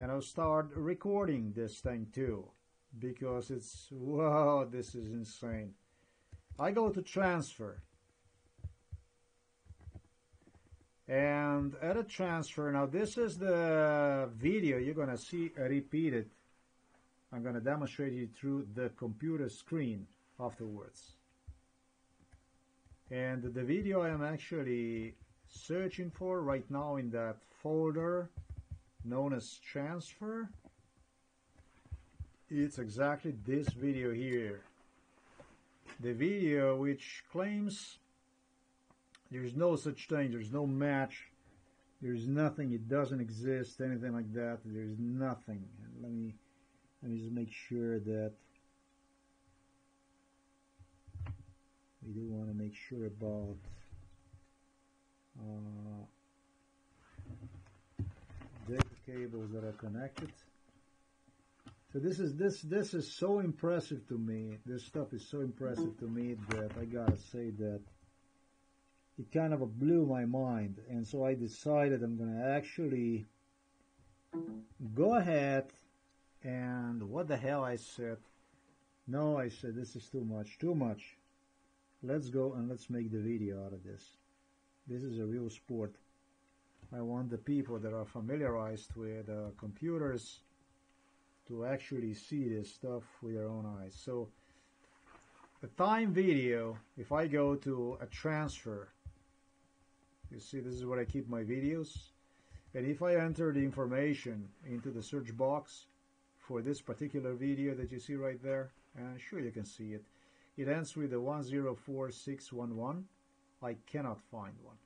and I'll start recording this thing too because it's wow this is insane. I go to transfer. And at a transfer now this is the video. You're gonna see repeated. I'm gonna demonstrate it through the computer screen afterwards. And the video I'm actually searching for right now in that folder known as transfer. It's exactly this video here. The video which claims there's no such thing there's no match there's nothing it doesn't exist anything like that there's nothing. Let me let me just make sure that we do want to make sure about uh, data cables that are connected. So this is this this is so impressive to me. This stuff is so impressive to me that I gotta say that it kind of blew my mind, and so I decided I'm gonna actually go ahead and what the hell I said. No, I said this is too much, too much. Let's go and let's make the video out of this. This is a real sport. I want the people that are familiarized with uh, computers to actually see this stuff with their own eyes. So the time video, if I go to a transfer, you see this is where I keep my videos. And if I enter the information into the search box for this particular video that you see right there, and sure you can see it, it ends with the 104611. I cannot find one.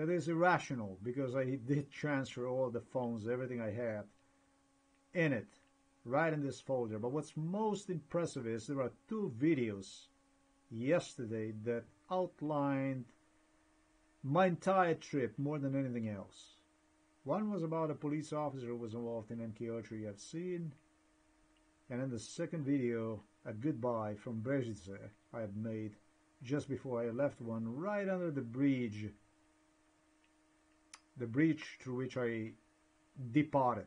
That is irrational because I did transfer all the phones, everything I had in it, right in this folder. But what's most impressive is there are two videos yesterday that outlined my entire trip more than anything else. One was about a police officer who was involved in you have seen. And in the second video, a goodbye from Brežice I had made just before I left one right under the bridge the bridge through which I departed.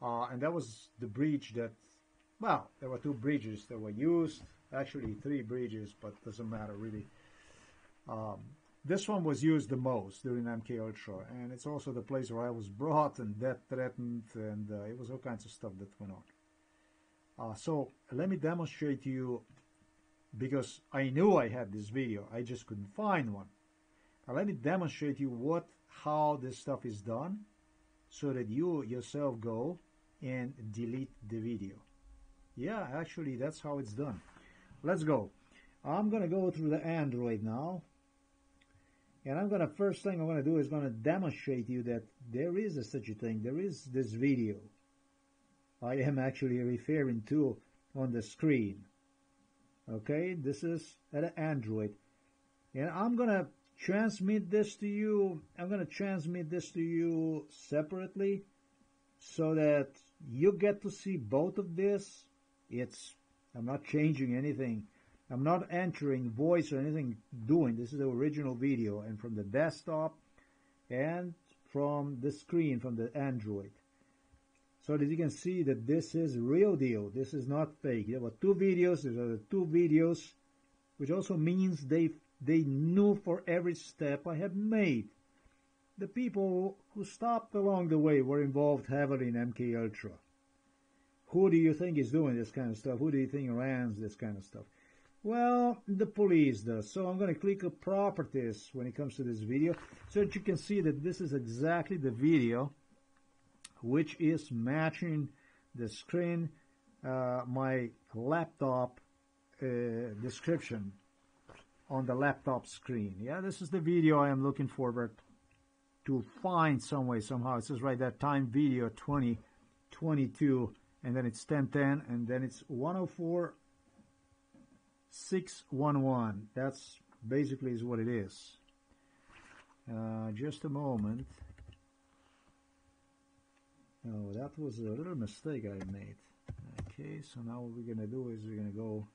Uh, and that was the bridge that, well, there were two bridges that were used, actually three bridges, but doesn't matter really. Um, this one was used the most during MK Ultra, and it's also the place where I was brought and death threatened, and uh, it was all kinds of stuff that went on. Uh, so let me demonstrate to you, because I knew I had this video, I just couldn't find one. Let me demonstrate you what, how this stuff is done so that you yourself go and delete the video. Yeah, actually that's how it's done. Let's go. I'm to go through the Android now. And I'm to, first thing I'm to do is to demonstrate you that there is a such a thing. There is this video I am actually referring to on the screen. Okay, this is an Android. And I'm to transmit this to you. I'm going to transmit this to you separately so that you get to see both of this. It's, I'm not changing anything. I'm not entering voice or anything doing. This is the original video and from the desktop and from the screen from the Android. So that you can see that this is real deal. This is not fake. There were two videos. These are the two videos, which also means they they knew for every step I had made. The people who stopped along the way were involved heavily in MK Ultra. Who do you think is doing this kind of stuff? Who do you think runs this kind of stuff? Well, the police does. So I'm going to click on properties when it comes to this video so that you can see that this is exactly the video which is matching the screen, uh, my laptop uh, description on the laptop screen. Yeah, this is the video I am looking forward to find some way, somehow. It says right there, time video 2022, and then it's 1010, and then it's 104 611. That's basically is what it is. Uh, just a moment. Oh, that was a little mistake I made. Okay, so now what we're going to do is we're going to go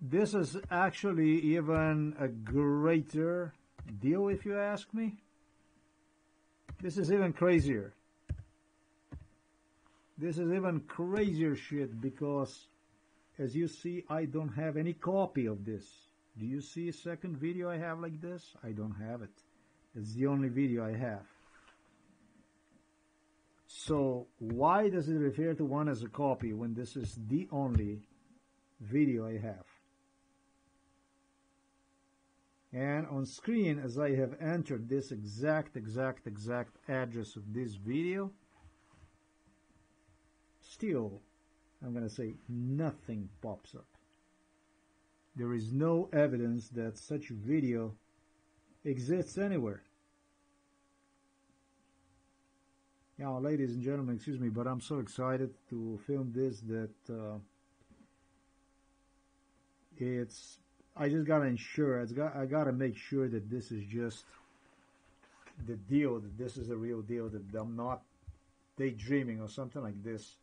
this is actually even a greater deal if you ask me. This is even crazier. This is even crazier shit because as you see I don't have any copy of this. Do you see a second video I have like this? I don't have it. It's the only video I have. So why does it refer to one as a copy when this is the only video I have? And on screen, as I have entered this exact, exact, exact address of this video, still, I'm going to say nothing pops up. There is no evidence that such video exists anywhere. Now, ladies and gentlemen, excuse me, but I'm so excited to film this that uh, it's. I just gotta ensure. It's got. I gotta make sure that this is just the deal. That this is a real deal. That I'm not daydreaming or something like this.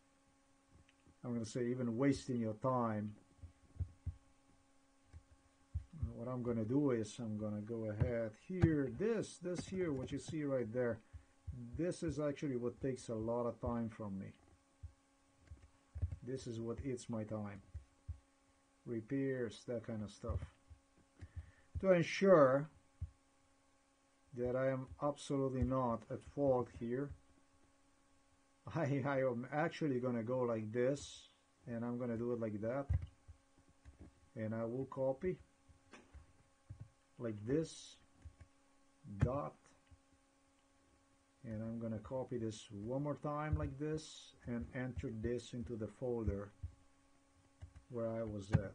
I'm gonna say even wasting your time. What I'm gonna do is I'm gonna go ahead here. This, this here, what you see right there this is actually what takes a lot of time from me. This is what eats my time. Repairs, that kind of stuff. To ensure that I am absolutely not at fault here, I, I am actually going to go like this, and I'm going to do it like that. And I will copy like this, dot, and I'm gonna copy this one more time like this and enter this into the folder where I was at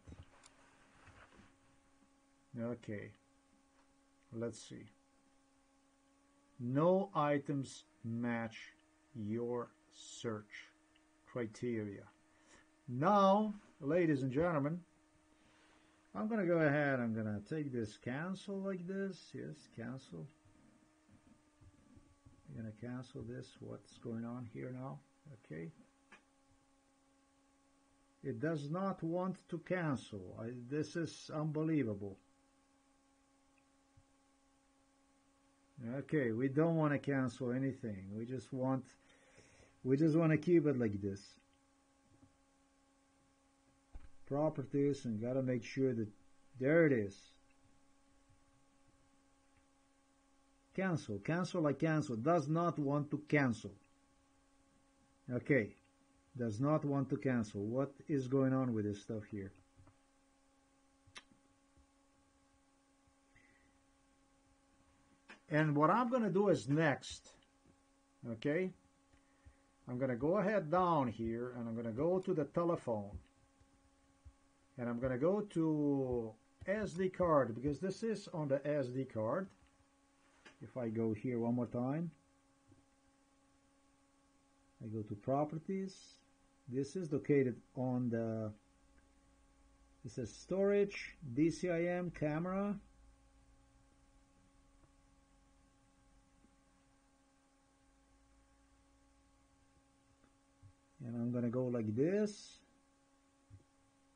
okay let's see no items match your search criteria now ladies and gentlemen I'm gonna go ahead I'm gonna take this cancel like this yes cancel I'm going to cancel this. What's going on here now? Okay. It does not want to cancel. I, this is unbelievable. Okay, we don't want to cancel anything. We just want, we just want to keep it like this. Properties and gotta make sure that there it is. Cancel. Cancel I cancel. Does not want to cancel. Okay. Does not want to cancel. What is going on with this stuff here? And what I'm going to do is next, okay, I'm going to go ahead down here and I'm going to go to the telephone. And I'm going to go to SD card because this is on the SD card if I go here one more time I go to properties this is located on the it says storage DCIM camera. And I'm gonna go like this.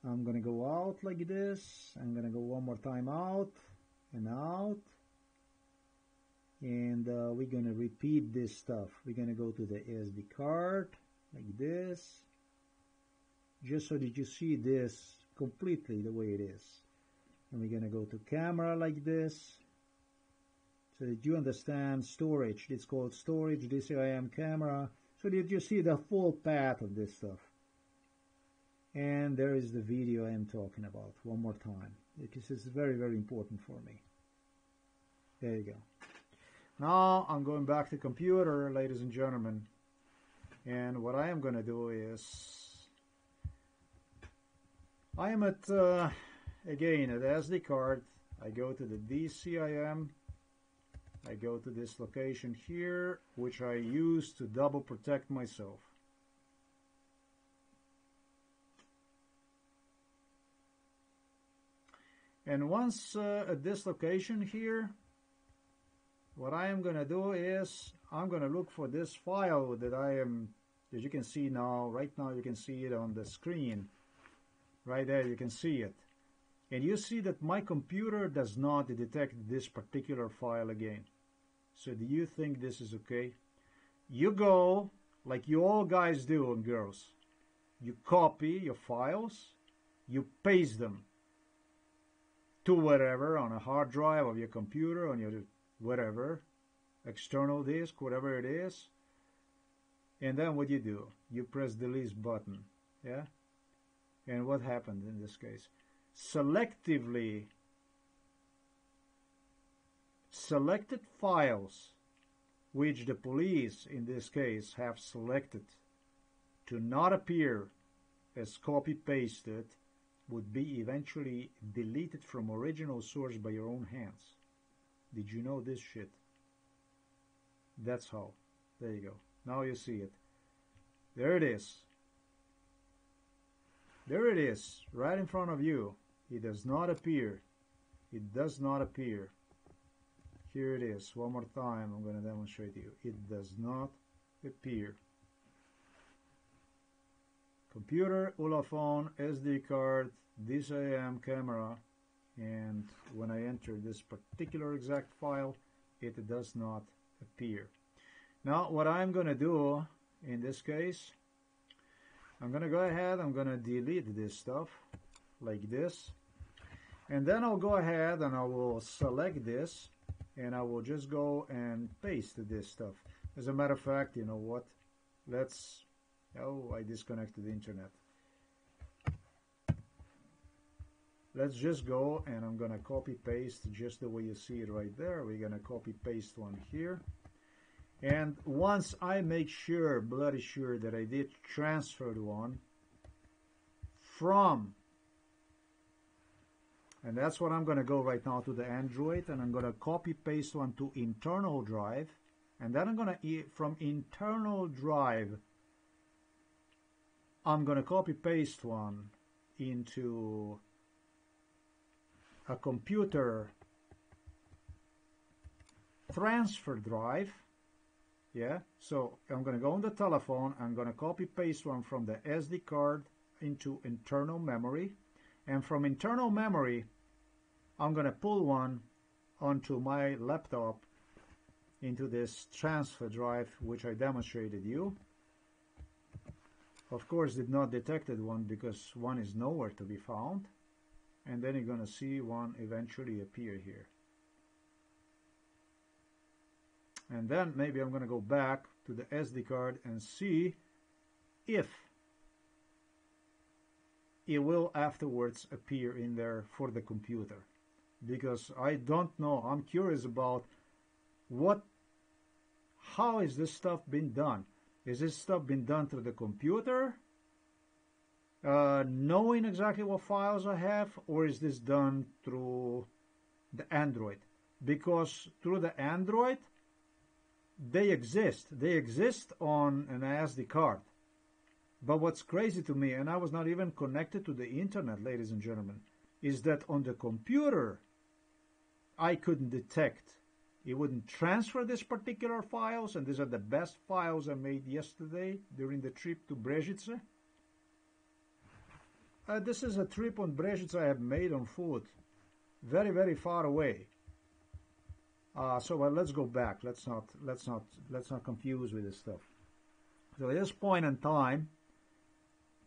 I'm gonna go out like this. I'm gonna go one more time out and out. And uh, we're gonna repeat this stuff. We're gonna go to the SD card like this just so that you see this completely the way it is. And we're gonna go to camera like this. So that you understand storage. It's called storage. DCIM camera. So that you see the full path of this stuff. And there is the video I'm talking about one more time. Because it's very very important for me. There you go. Now I'm going back to computer, ladies and gentlemen. And what I am going to do is, I am at, uh, again, at SD card. I go to the DCIM. I go to this location here, which I use to double protect myself. And once uh, at this location here, what I am going to do is I'm going to look for this file that I am, as you can see now, right now you can see it on the screen. Right there you can see it. And you see that my computer does not detect this particular file again. So do you think this is okay? You go, like you all guys do and girls, you copy your files, you paste them to whatever on a hard drive of your computer, on your whatever, external disk, whatever it is. And then what do you do? You press the delete button. Yeah? And what happened in this case? Selectively selected files which the police in this case have selected to not appear as copy pasted would be eventually deleted from original source by your own hands. Did you know this shit? That's how. There you go. Now you see it. There it is. There it is, right in front of you. It does not appear. It does not appear. Here it is. One more time, I'm going to demonstrate to you. It does not appear. Computer, Ulefone, SD card, DCIM camera, and when I enter this particular exact file, it does not appear. Now, what I'm going to do in this case, I'm to go ahead, I'm to delete this stuff like this. And then I'll go ahead and I will select this and I will just go and paste this stuff. As a matter of fact, you know what? Let's, oh, I disconnected the internet. Let's just go and I'm to copy paste just the way you see it right there. We're to copy paste one here. And once I make sure, bloody sure, that I did transfer one from, and that's what I'm going to go right now to the Android, and I'm going to copy paste one to internal drive, and then I'm going to, from internal drive, I'm going to copy paste one into a computer transfer drive yeah, so I'm to go on the telephone. I'm to copy paste one from the SD card into internal memory. And from internal memory, I'm to pull one onto my laptop into this transfer drive, which I demonstrated you. Of course, did not detected one because one is nowhere to be found. And then you're to see one eventually appear here. And then maybe I'm going to go back to the SD card and see if it will afterwards appear in there for the computer. Because I don't know I'm curious about what how is this stuff been done? Is this stuff been done through the computer uh, knowing exactly what files I have or is this done through the Android? Because through the Android they exist. They exist on an SD card. But what's crazy to me, and I was not even connected to the internet, ladies and gentlemen, is that on the computer, I couldn't detect. It wouldn't transfer these particular files, and these are the best files I made yesterday during the trip to Brežice. Uh, this is a trip on Brežice I have made on foot, very, very far away. Uh, so let's go back. Let's not let's not let's not confuse with this stuff. So at this point in time,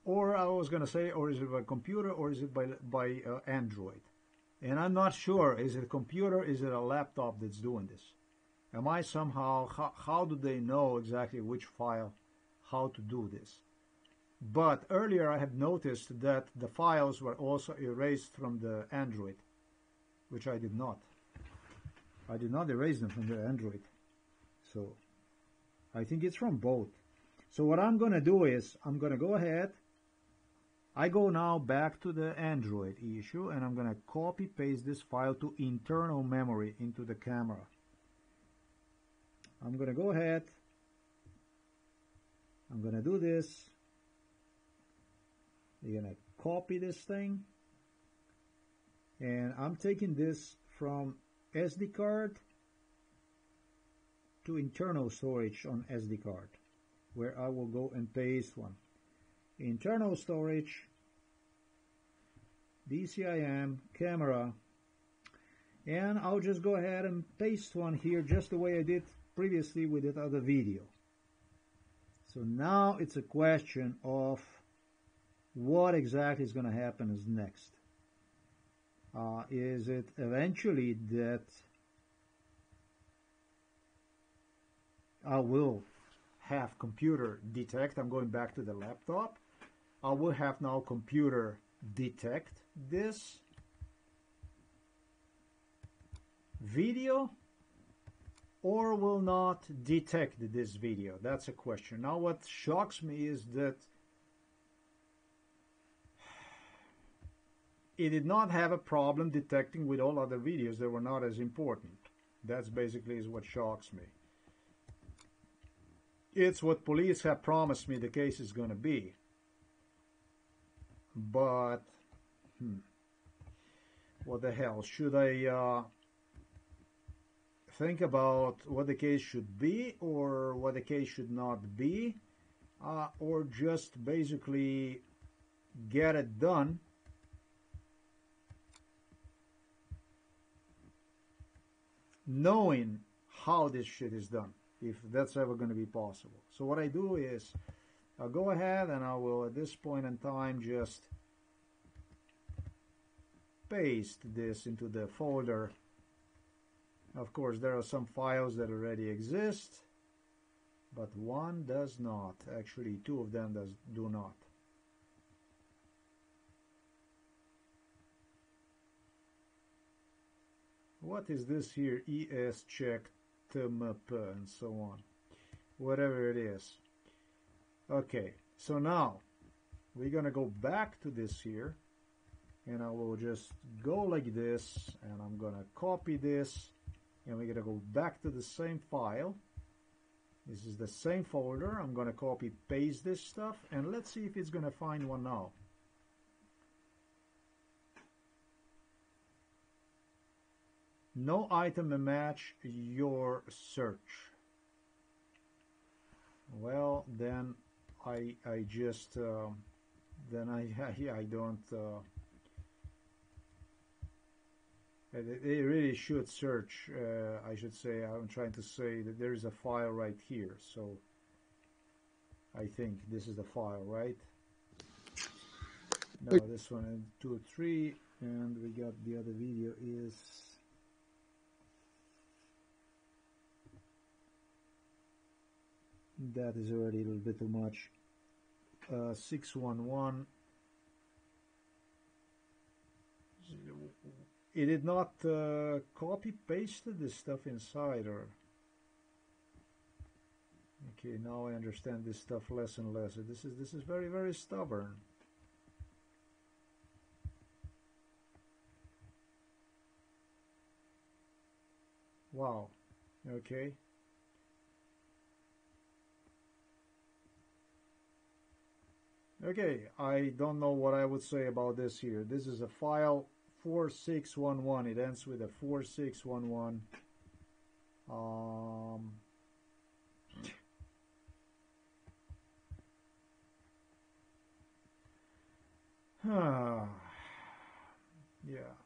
or I was going to say, or is it by computer, or is it by by uh, Android? And I'm not sure. Is it a computer? Is it a laptop that's doing this? Am I somehow? How, how do they know exactly which file, how to do this? But earlier I had noticed that the files were also erased from the Android, which I did not. I did not erase them from the Android. So I think it's from both. So what I'm going to do is I'm going to go ahead. I go now back to the Android issue and I'm going to copy paste this file to internal memory into the camera. I'm going to go ahead. I'm going to do this. You're going to copy this thing. And I'm taking this from SD card to internal storage on SD card where I will go and paste one. Internal storage DCIM camera and I'll just go ahead and paste one here just the way I did previously with that other video. So now it's a question of what exactly is going to happen is next. Uh, is it eventually that I will have computer detect, I'm going back to the laptop, I will have now computer detect this video or will not detect this video? That's a question. Now what shocks me is that it did not have a problem detecting with all other videos that were not as important. That's basically is what shocks me. It's what police have promised me the case is going to be. But, hmm, what the hell? Should I uh, think about what the case should be or what the case should not be, uh, or just basically get it done knowing how this shit is done, if that's ever going to be possible. So what I do is I'll go ahead and I will at this point in time just paste this into the folder of course, there are some files that already exist, but one does not. Actually, two of them does, do not. What is this here? ES check TMP uh, and so on. Whatever it is. Okay, so now we're gonna go back to this here and I will just go like this and I'm gonna copy this and we're to go back to the same file. This is the same folder. I'm to copy paste this stuff and let's see if it's to find one now. No item match your search. Well, then I I just uh, then I I, I don't uh, they really should search, uh, I should say, I'm trying to say that there is a file right here. So I think this is the file, right? No, this one three, and we got the other video is that is already a little bit too much. Uh, 611 it did not uh, copy pasted this stuff inside or okay now I understand this stuff less and less. This is this is very very stubborn. Wow. Okay okay I don't know what I would say about this here this is a file 4611. It ends with a 4611. Um, yeah.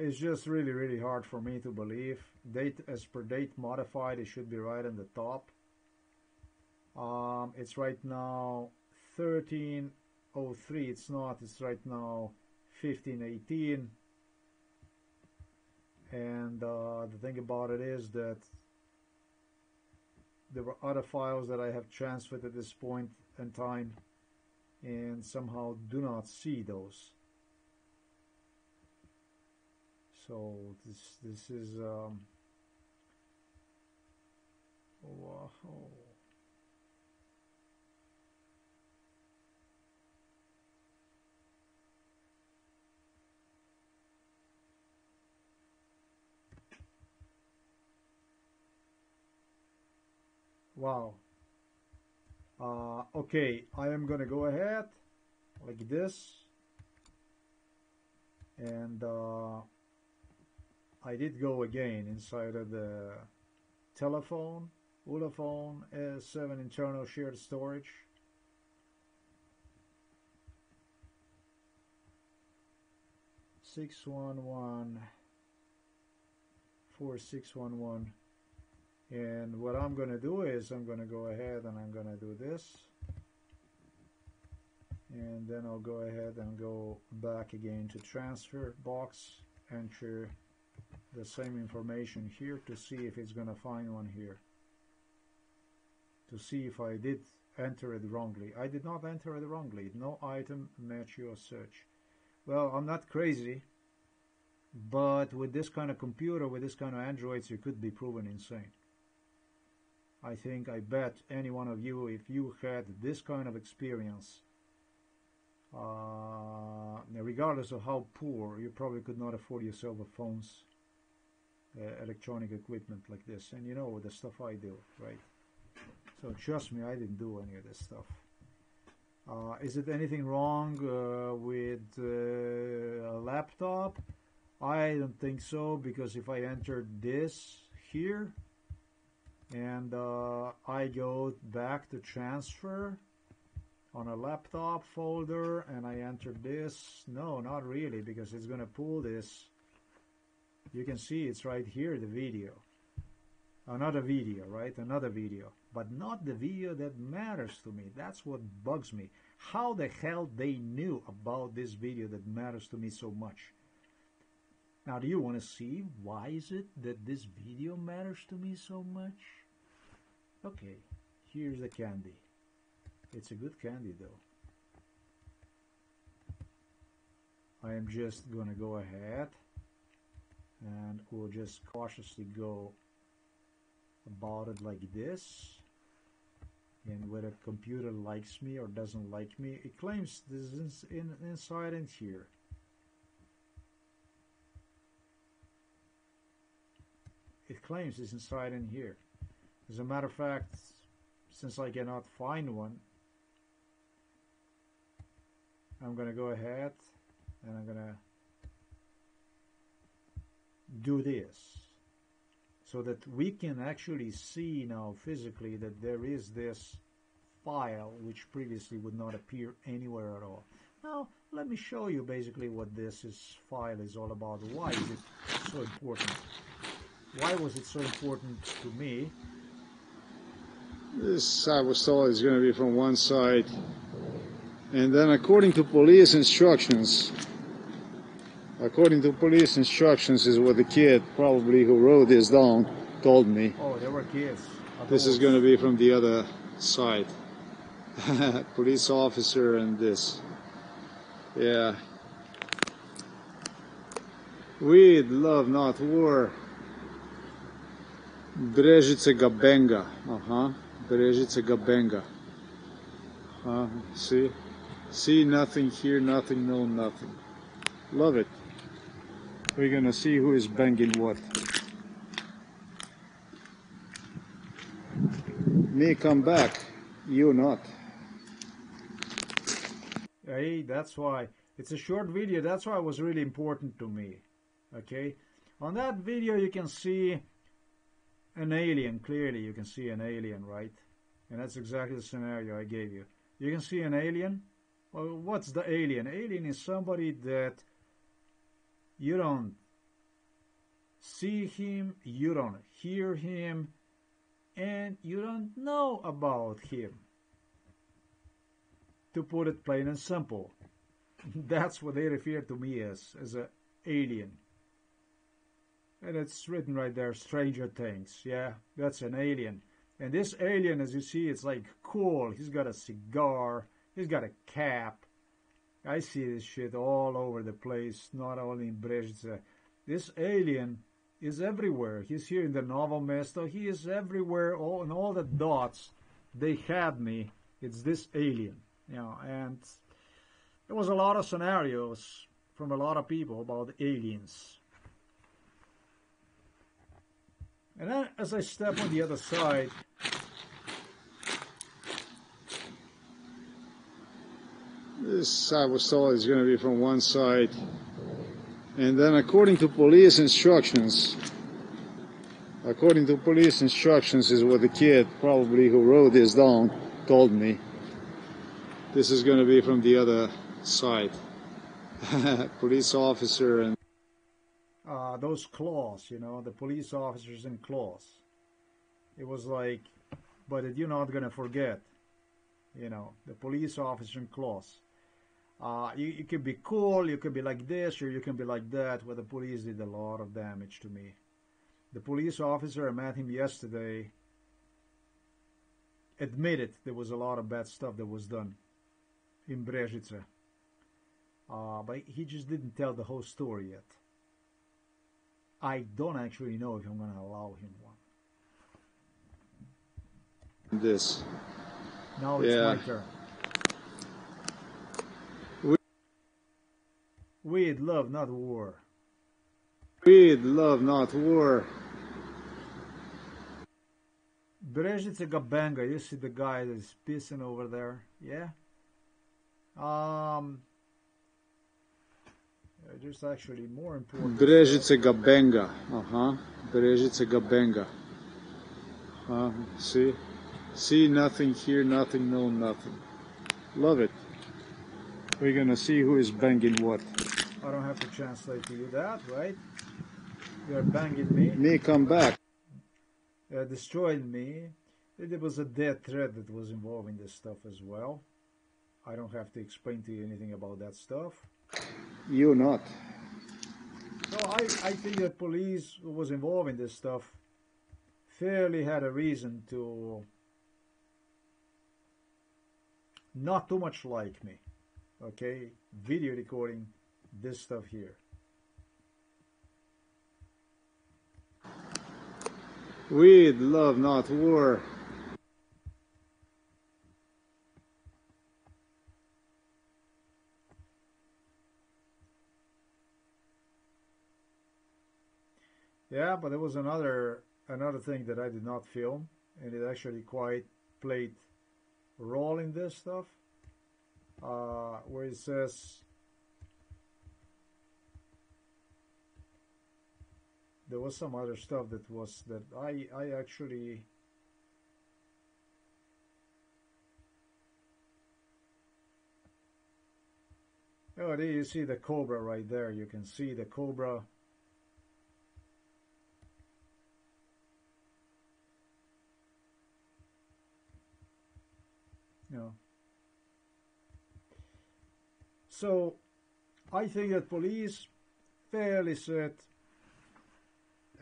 It's just really, really hard for me to believe. Date as per date modified, it should be right on the top. Um, it's right now 1303. It's not. It's right now 1518. And uh, the thing about it is that there were other files that I have transferred at this point in time and somehow do not see those. So this this is um, wow. Wow. Uh, okay, I am gonna go ahead like this and uh, I did go again inside of the telephone, Ulefone S7 internal shared storage. Six one one four six one one and what I'm going to do is I'm going to go ahead and I'm going to do this and then I'll go ahead and go back again to transfer box enter the same information here to see if it's going to find one here. To see if I did enter it wrongly. I did not enter it wrongly. No item match your search. Well I'm not crazy but with this kind of computer with this kind of androids you could be proven insane. I think I bet any one of you if you had this kind of experience uh, regardless of how poor, you probably could not afford yourself a phone's electronic equipment like this. And you know the stuff I do, right? So trust me, I didn't do any of this stuff. Uh, is it anything wrong uh, with uh, a laptop? I don't think so because if I enter this here and uh, I go back to transfer on a laptop folder and I enter this. No, not really because it's going to pull this. You can see it's right here, the video. Another video, right? Another video. But not the video that matters to me. That's what bugs me. How the hell they knew about this video that matters to me so much? Now, do you want to see why is it that this video matters to me so much? Okay, here's the candy. It's a good candy though. I am just to go ahead and we'll just cautiously go about it like this. And whether computer likes me or doesn't like me it claims this is in, inside and here. It claims it's inside in here. As a matter of fact since I cannot find one I'm to go ahead and I'm to do this so that we can actually see now physically that there is this file which previously would not appear anywhere at all. Now let me show you basically what this is, file is all about. Why is it so important? Why was it so important to me? This I was told is going to be from one side and then according to police instructions, according to police instructions is what the kid probably who wrote this down told me. Oh, there were kids. This is going to be from the other side. police officer and this. Yeah. We'd love not war. Brežice Gabenga. Uh-huh. Brežice Gabenga. Uh, see? See nothing, hear nothing, know nothing. Love it. We're gonna see who is banging what. Me come back, you not. Hey, that's why. It's a short video, that's why it was really important to me. Okay? On that video you can see an alien, clearly you can see an alien, right? And that's exactly the scenario I gave you. You can see an alien, well, what's the alien? Alien is somebody that you don't see him, you don't hear him, and you don't know about him. To put it plain and simple, that's what they refer to me as, as an alien. And it's written right there, Stranger Things. Yeah, that's an alien. And this alien, as you see, it's like cool. He's got a cigar He's got a cap. I see this shit all over the place, not only in Brežice. This alien is everywhere. He's here in the Novo Mesto. He is everywhere, all in all the dots. They had me. It's this alien, you know. And there was a lot of scenarios from a lot of people about aliens. And then as I step on the other side, This I was told is going to be from one side. And then according to police instructions, According to police instructions, is what the kid probably who wrote this down told me. This is going to be from the other side. police officer and uh, those claws, you know, the police officers and claws. It was like, but you're not gonna forget, you know, the police officer and claws. Uh, you, you can be cool, you can be like this, or you can be like that. Where the police did a lot of damage to me. The police officer, I met him yesterday, admitted there was a lot of bad stuff that was done in Brežice. Uh, but he just didn't tell the whole story yet. I don't actually know if I'm going to allow him one. this. Now it's Yeah. my turn. We'd love, not war. Weed, love, not war. Brežice Gabanga, you see the guy that's pissing over there? Yeah? Um, uh, there's actually more important. Brežice Gabenga. Uh-huh. Brežice Gabenga. Uh, see? See nothing, hear nothing, know nothing. Love it. We're gonna see who is banging what. I don't have to translate to you that, right? You're banging me, Me come back. uh, destroying me. There was a death threat that was involved in this stuff as well. I don't have to explain to you anything about that stuff. You not. So I, I think that police who was involved in this stuff fairly had a reason to not too much like me. Okay? Video recording this stuff here. Weed, love, not war. Yeah, but there was another another thing that I did not film, and it actually quite played role in this stuff, uh, where it says there was some other stuff that was that I I actually Oh, there you see the cobra right there. You can see the cobra No. So, I think that police fairly said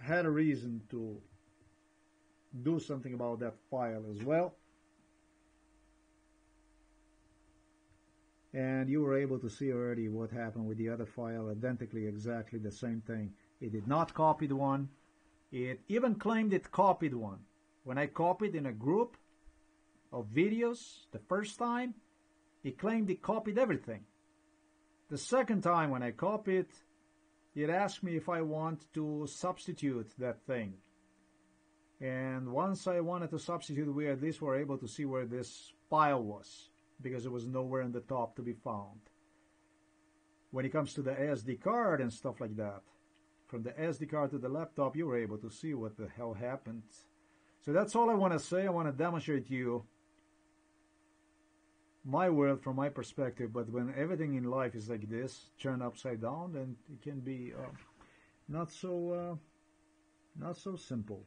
had a reason to do something about that file as well. And you were able to see already what happened with the other file, identically exactly the same thing. It did not copy the one. It even claimed it copied one. When I copied in a group, of videos the first time, it claimed it copied everything. The second time when I copied, it asked me if I want to substitute that thing. And once I wanted to substitute, we at least were able to see where this file was, because it was nowhere in the top to be found. When it comes to the SD card and stuff like that, from the SD card to the laptop, you were able to see what the hell happened. So that's all I want to say. I want to demonstrate to you my world from my perspective, but when everything in life is like this, turned upside down, then it can be uh, not so uh, not so simple.